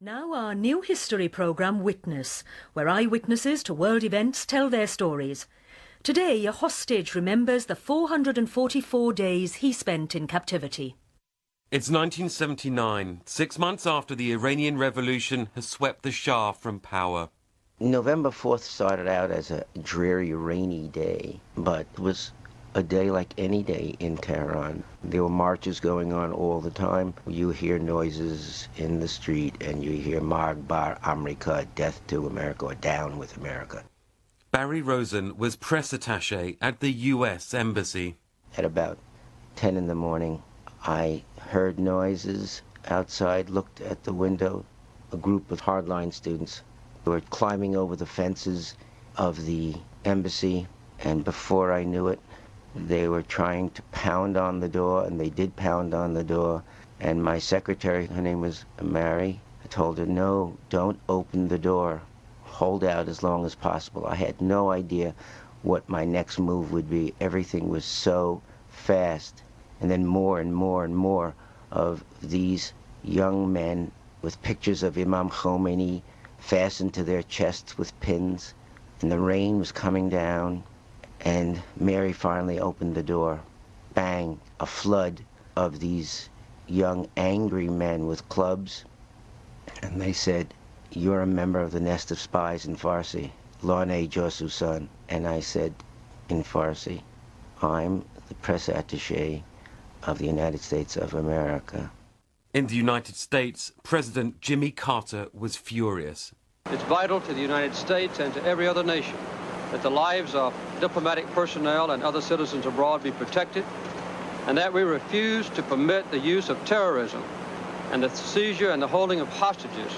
Now, our new history programme, Witness, where eyewitnesses to world events tell their stories. Today, a hostage remembers the 444 days he spent in captivity. It's 1979, six months after the Iranian Revolution has swept the Shah from power. November 4th started out as a dreary, rainy day, but was a day like any day in Tehran. There were marches going on all the time. You hear noises in the street and you hear Marg Bar America, death to America, or down with America. Barry Rosen was press attache at the U.S. Embassy. At about 10 in the morning, I heard noises outside, looked at the window. A group of hardline students were climbing over the fences of the embassy, and before I knew it, they were trying to pound on the door, and they did pound on the door. And my secretary, her name was Mary, I told her, no, don't open the door. Hold out as long as possible. I had no idea what my next move would be. Everything was so fast. And then more and more and more of these young men with pictures of Imam Khomeini fastened to their chests with pins. And the rain was coming down. And Mary finally opened the door. Bang, a flood of these young, angry men with clubs. And they said, You're a member of the nest of spies in Farsi, Lorne Josusan. And I said, in Farsi, I'm the press attache of the United States of America. In the United States, President Jimmy Carter was furious. It's vital to the United States and to every other nation that the lives of diplomatic personnel and other citizens abroad be protected, and that we refuse to permit the use of terrorism and the seizure and the holding of hostages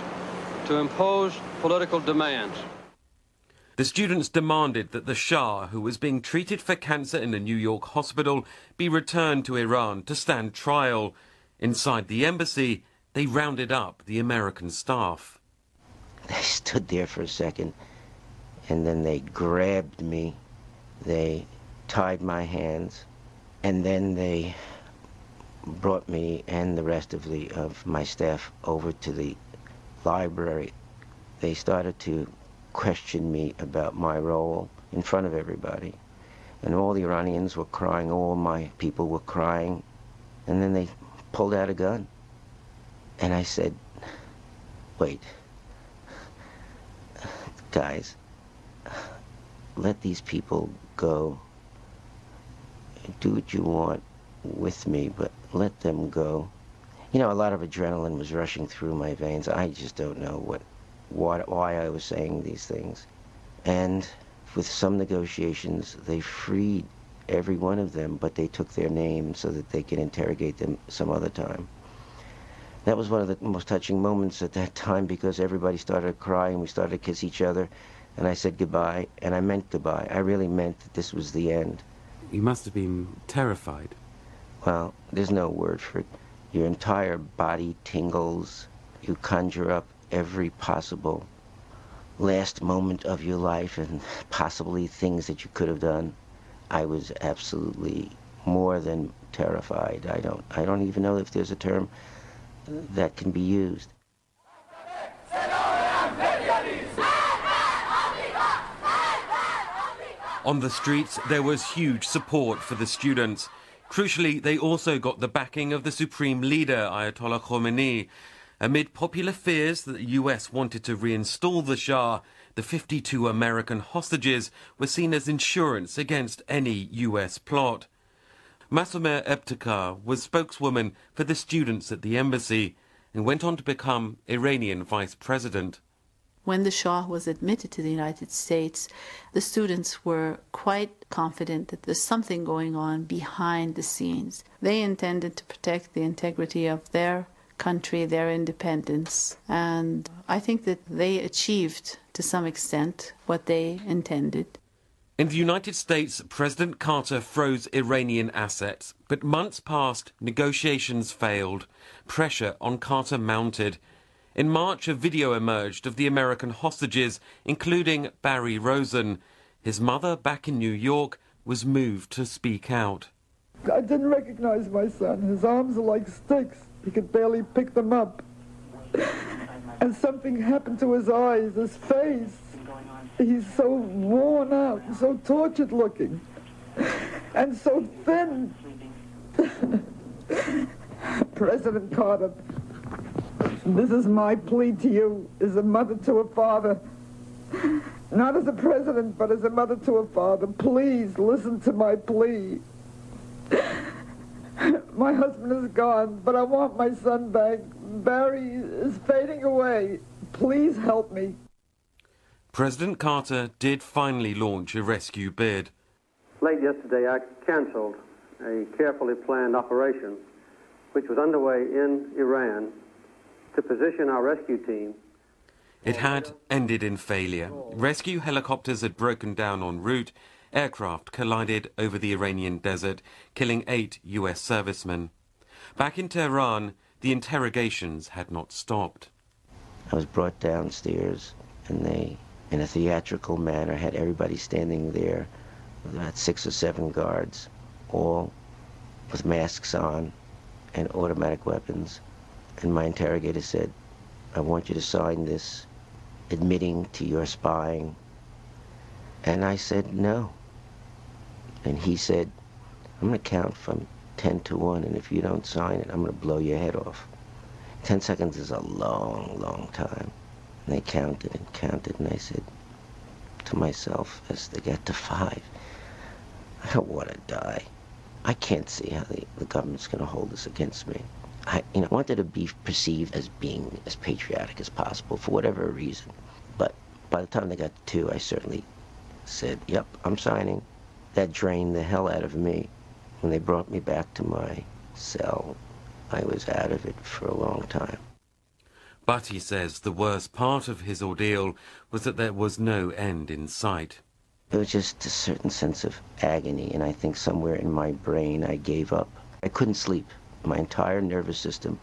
to impose political demands. The students demanded that the Shah, who was being treated for cancer in a New York hospital, be returned to Iran to stand trial. Inside the embassy, they rounded up the American staff. They stood there for a second and then they grabbed me, they tied my hands, and then they brought me and the rest of the of my staff over to the library. They started to question me about my role in front of everybody. And all the Iranians were crying, all my people were crying. And then they pulled out a gun. And I said, wait, guys, let these people go. Do what you want with me, but let them go. You know, a lot of adrenaline was rushing through my veins. I just don't know what, what why I was saying these things. And with some negotiations, they freed every one of them, but they took their names so that they could interrogate them some other time. That was one of the most touching moments at that time because everybody started crying. We started to kiss each other and I said goodbye, and I meant goodbye. I really meant that this was the end. You must have been terrified. Well, there's no word for it. Your entire body tingles. You conjure up every possible last moment of your life and possibly things that you could have done. I was absolutely more than terrified. I don't I don't even know if there's a term that can be used. On the streets, there was huge support for the students. Crucially, they also got the backing of the supreme leader, Ayatollah Khomeini. Amid popular fears that the US wanted to reinstall the Shah, the 52 American hostages were seen as insurance against any US plot. Masoumeh Ebtekar was spokeswoman for the students at the embassy and went on to become Iranian vice president. When the Shah was admitted to the United States, the students were quite confident that there's something going on behind the scenes. They intended to protect the integrity of their country, their independence, and I think that they achieved to some extent what they intended. In the United States, President Carter froze Iranian assets, but months passed, negotiations failed, pressure on Carter mounted. In March, a video emerged of the American hostages, including Barry Rosen. His mother, back in New York, was moved to speak out. I didn't recognize my son. His arms are like sticks. He could barely pick them up. And something happened to his eyes, his face. He's so worn out, so tortured looking, and so thin. President Carter, this is my plea to you as a mother to a father. Not as a president, but as a mother to a father. Please listen to my plea. My husband is gone, but I want my son back. Barry is fading away. Please help me. President Carter did finally launch a rescue bid. Late yesterday, I canceled a carefully planned operation which was underway in Iran to position our rescue team. It had ended in failure. Rescue helicopters had broken down en route. Aircraft collided over the Iranian desert, killing eight US servicemen. Back in Tehran, the interrogations had not stopped. I was brought downstairs, and they, in a theatrical manner, had everybody standing there about six or seven guards, all with masks on and automatic weapons. And my interrogator said, I want you to sign this admitting to your spying. And I said, no. And he said, I'm going to count from 10 to 1, and if you don't sign it, I'm going to blow your head off. 10 seconds is a long, long time. And they counted and counted, and I said to myself as they got to five, I don't want to die. I can't see how the, the government's going to hold this against me. I you know, wanted to be perceived as being as patriotic as possible for whatever reason. But by the time they got to two, I certainly said, yep, I'm signing. That drained the hell out of me. When they brought me back to my cell, I was out of it for a long time. But he says the worst part of his ordeal was that there was no end in sight. It was just a certain sense of agony, and I think somewhere in my brain I gave up. I couldn't sleep. My entire nervous system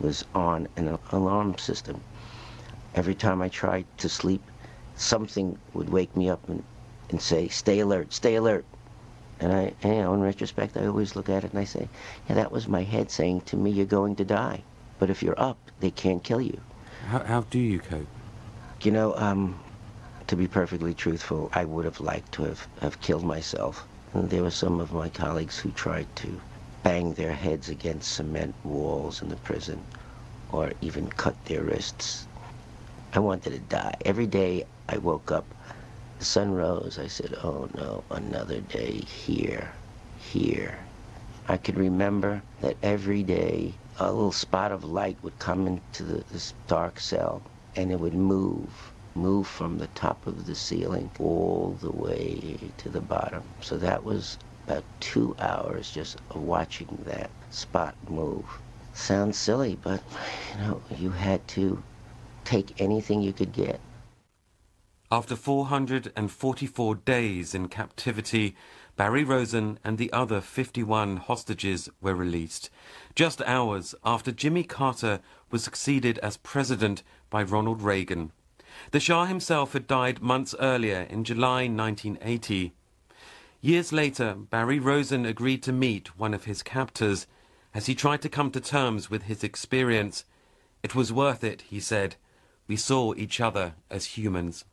was on an alarm system. Every time I tried to sleep, something would wake me up and, and say, stay alert, stay alert. And I, you know, in retrospect, I always look at it and I say, yeah, that was my head saying to me, you're going to die. But if you're up, they can't kill you. How, how do you cope? You know, um, to be perfectly truthful, I would have liked to have, have killed myself. And there were some of my colleagues who tried to bang their heads against cement walls in the prison or even cut their wrists. I wanted to die. Every day I woke up, the sun rose. I said, oh no, another day here, here. I could remember that every day a little spot of light would come into the, this dark cell and it would move move from the top of the ceiling all the way to the bottom. So that was about two hours just watching that spot move. Sounds silly, but you know, you had to take anything you could get. After 444 days in captivity, Barry Rosen and the other 51 hostages were released, just hours after Jimmy Carter was succeeded as president by Ronald Reagan. The Shah himself had died months earlier in July 1980. Years later, Barry Rosen agreed to meet one of his captors as he tried to come to terms with his experience. It was worth it, he said. We saw each other as humans.